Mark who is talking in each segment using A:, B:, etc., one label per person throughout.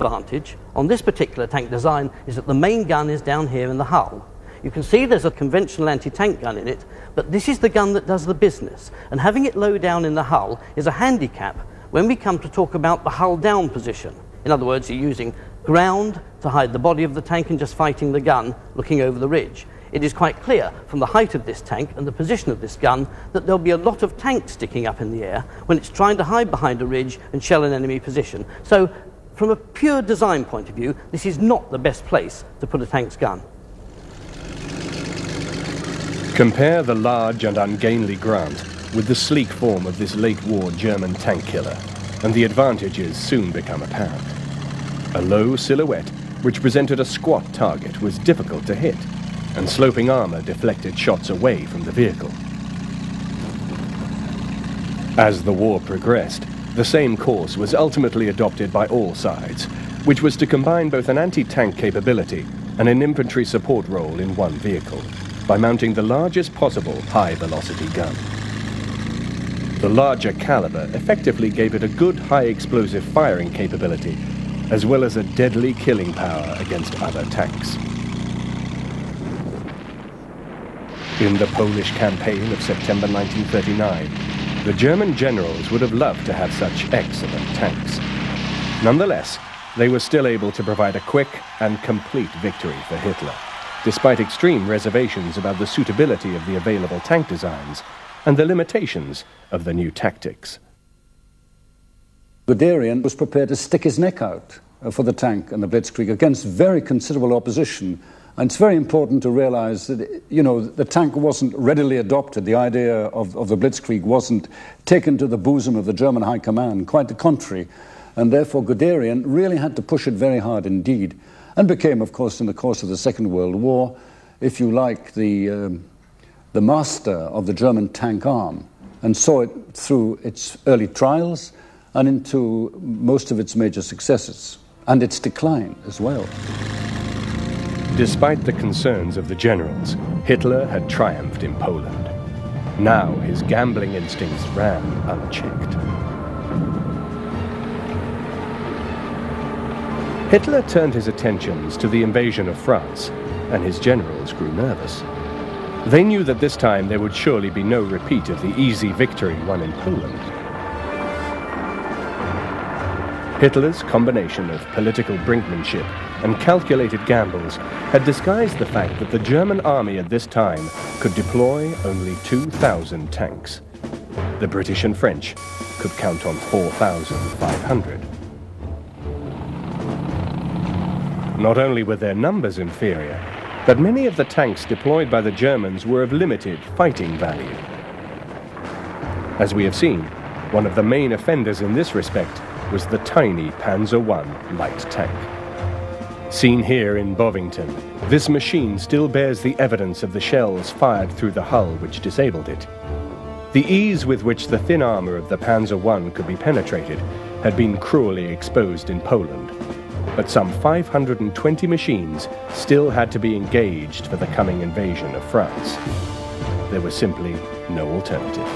A: advantage on this particular tank design is that the main gun is down here in the hull. You can see there's a conventional anti-tank gun in it, but this is the gun that does the business. And having it low down in the hull is a handicap when we come to talk about the hull down position. In other words, you're using ground to hide the body of the tank and just fighting the gun looking over the ridge. It is quite clear from the height of this tank and the position of this gun that there'll be a lot of tank sticking up in the air when it's trying to hide behind a ridge and shell an enemy position. So, from a pure design point of view, this is not the best place to put a tank's gun.
B: Compare the large and ungainly Grant with the sleek form of this late war German tank killer, and the advantages soon become apparent. A low silhouette, which presented a squat target, was difficult to hit, and sloping armor deflected shots away from the vehicle. As the war progressed, the same course was ultimately adopted by all sides, which was to combine both an anti-tank capability and an infantry support role in one vehicle by mounting the largest possible high-velocity gun. The larger caliber effectively gave it a good high-explosive firing capability, as well as a deadly killing power against other tanks. In the Polish campaign of September 1939, the German generals would have loved to have such excellent tanks. Nonetheless, they were still able to provide a quick and complete victory for Hitler, despite extreme reservations about the suitability of the available tank designs and the limitations of the new tactics.
C: Guderian was prepared to stick his neck out uh, for the tank and the Blitzkrieg against very considerable opposition. And it's very important to realize that, you know, the tank wasn't readily adopted. The idea of, of the Blitzkrieg wasn't taken to the bosom of the German High Command, quite the contrary. And therefore, Guderian really had to push it very hard indeed, and became, of course, in the course of the Second World War, if you like, the, um, the master of the German tank arm and saw it through its early trials and into most of its major successes and its decline as well.
B: Despite the concerns of the generals, Hitler had triumphed in Poland. Now his gambling instincts ran unchecked. Hitler turned his attentions to the invasion of France, and his generals grew nervous. They knew that this time there would surely be no repeat of the easy victory won in Poland. Hitler's combination of political brinkmanship and calculated gambles had disguised the fact that the German army at this time could deploy only 2,000 tanks. The British and French could count on 4,500. Not only were their numbers inferior, but many of the tanks deployed by the Germans were of limited fighting value. As we have seen, one of the main offenders in this respect was the tiny Panzer I light tank. Seen here in Bovington, this machine still bears the evidence of the shells fired through the hull which disabled it. The ease with which the thin armor of the Panzer I could be penetrated had been cruelly exposed in Poland, but some 520 machines still had to be engaged for the coming invasion of France. There was simply no alternative.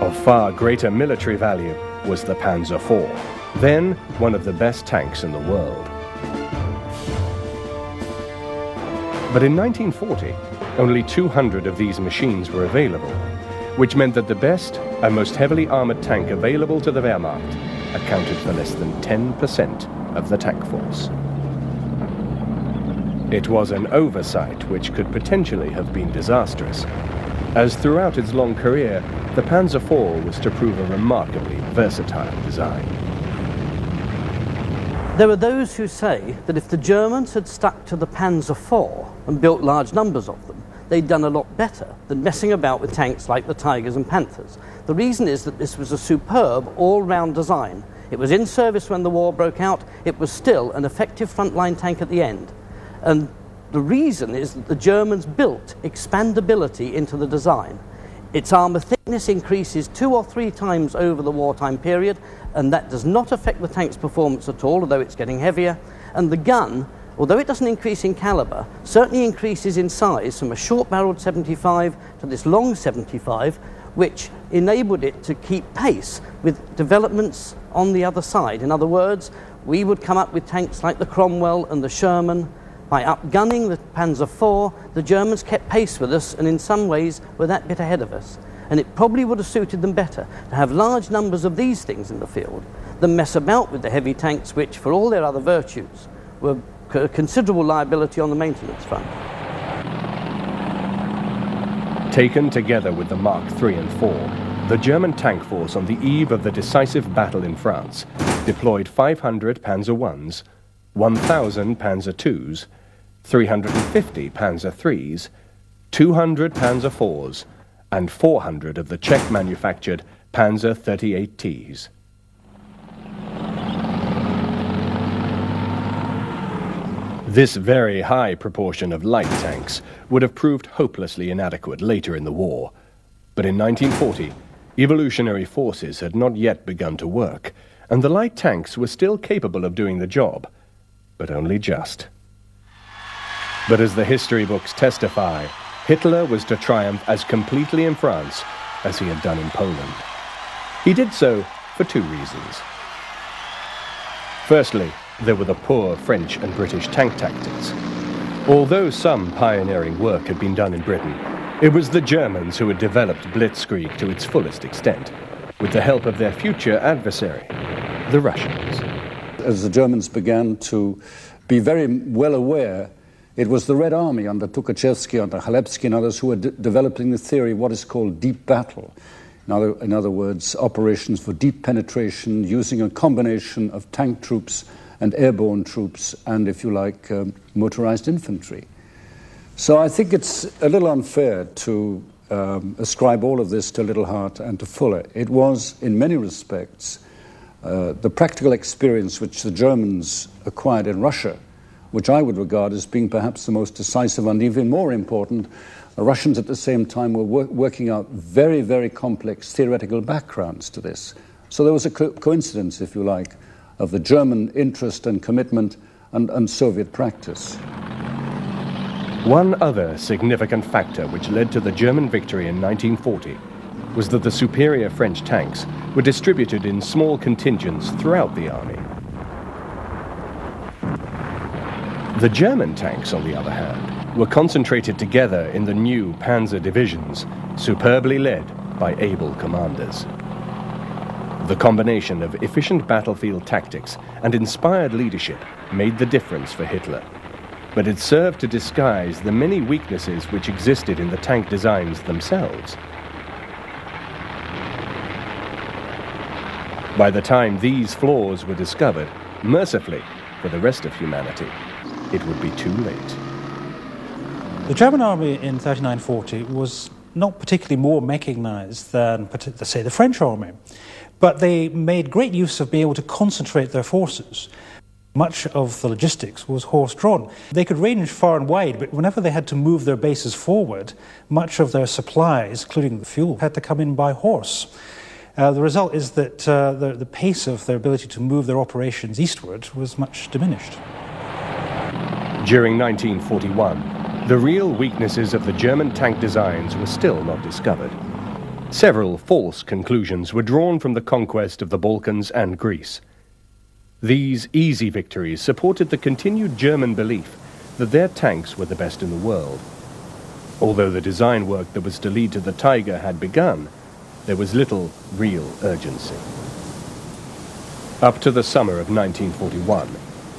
B: Of far greater military value was the Panzer IV, then one of the best tanks in the world. But in 1940, only 200 of these machines were available, which meant that the best and most heavily armored tank available to the Wehrmacht accounted for less than 10% of the tank force. It was an oversight which could potentially have been disastrous, as throughout its long career, the Panzer IV was to prove a remarkably versatile design.
A: There are those who say that if the Germans had stuck to the Panzer IV and built large numbers of them, they'd done a lot better than messing about with tanks like the Tigers and Panthers. The reason is that this was a superb all-round design. It was in service when the war broke out. It was still an effective frontline tank at the end. And the reason is that the Germans built expandability into the design. Its armour thickness increases two or three times over the wartime period, and that does not affect the tank's performance at all, although it's getting heavier. And the gun, although it doesn't increase in calibre, certainly increases in size from a short barreled 75 to this long 75, which enabled it to keep pace with developments on the other side. In other words, we would come up with tanks like the Cromwell and the Sherman. By upgunning the Panzer IV, the Germans kept pace with us and in some ways were that bit ahead of us. And it probably would have suited them better to have large numbers of these things in the field than mess about with the heavy tanks, which, for all their other virtues, were a considerable liability on the maintenance front.
B: Taken together with the Mark III and IV, the German tank force on the eve of the decisive battle in France deployed 500 Panzer Is, 1,000 Panzer IIs, 350 Panzer IIIs, 200 Panzer IVs, and 400 of the Czech-manufactured Panzer 38Ts. This very high proportion of light tanks would have proved hopelessly inadequate later in the war. But in 1940, evolutionary forces had not yet begun to work, and the light tanks were still capable of doing the job, but only just. But as the history books testify, Hitler was to triumph as completely in France as he had done in Poland. He did so for two reasons. Firstly, there were the poor French and British tank tactics. Although some pioneering work had been done in Britain, it was the Germans who had developed Blitzkrieg to its fullest extent, with the help of their future adversary, the Russians.
C: As the Germans began to be very well aware, it was the Red Army under Tukhachevsky, under Chalebsky, and others who were developing the theory of what is called deep battle. In other, in other words, operations for deep penetration using a combination of tank troops and airborne troops and, if you like, um, motorized infantry. So I think it's a little unfair to um, ascribe all of this to Liddell Hart and to Fuller. It was, in many respects, uh, the practical experience which the Germans acquired in Russia, which I would regard as being perhaps the most decisive and even more important. The Russians at the same time were wor- working out very, very complex theoretical backgrounds to this. So there was a co- coincidence, if you like, of the German interest and commitment and, and Soviet practice.
B: One other significant factor which led to the German victory in 1940 was that the superior French tanks were distributed in small contingents throughout the army. The German tanks, on the other hand, were concentrated together in the new panzer divisions, superbly led by able commanders. The combination of efficient battlefield tactics and inspired leadership made the difference for Hitler. But it served to disguise the many weaknesses which existed in the tank designs themselves. By the time these flaws were discovered, mercifully for the rest of humanity, it would be too late.
D: The German army in 3940 was not particularly more mechanized than, say, the French army. But they made great use of being able to concentrate their forces. Much of the logistics was horse drawn. They could range far and wide, but whenever they had to move their bases forward, much of their supplies, including the fuel, had to come in by horse. Uh, the result is that uh, the, the pace of their ability to move their operations eastward was much diminished.
B: During 1941, the real weaknesses of the German tank designs were still not discovered. Several false conclusions were drawn from the conquest of the Balkans and Greece. These easy victories supported the continued German belief that their tanks were the best in the world. Although the design work that was to lead to the Tiger had begun, there was little real urgency. Up to the summer of 1941,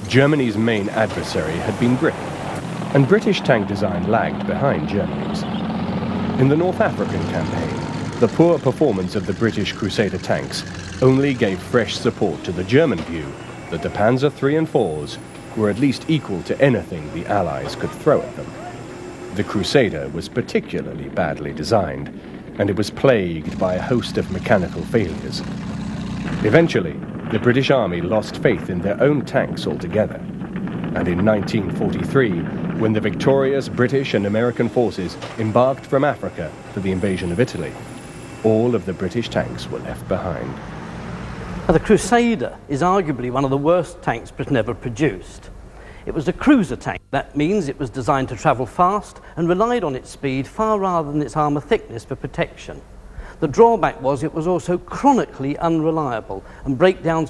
B: Germany's main adversary had been Britain, and British tank design lagged behind Germany's. In the North African campaign, the poor performance of the British Crusader tanks only gave fresh support to the German view that the Panzer III and IVs were at least equal to anything the Allies could throw at them. The Crusader was particularly badly designed, and it was plagued by a host of mechanical failures. Eventually, the British Army lost faith in their own tanks altogether, and in 1943, when the victorious British and American forces embarked from Africa for the invasion of Italy, all of the British tanks were left behind.
A: Now, the Crusader is arguably one of the worst tanks Britain ever produced. It was a cruiser tank. That means it was designed to travel fast and relied on its speed far rather than its armour thickness for protection. The drawback was it was also chronically unreliable, and breakdowns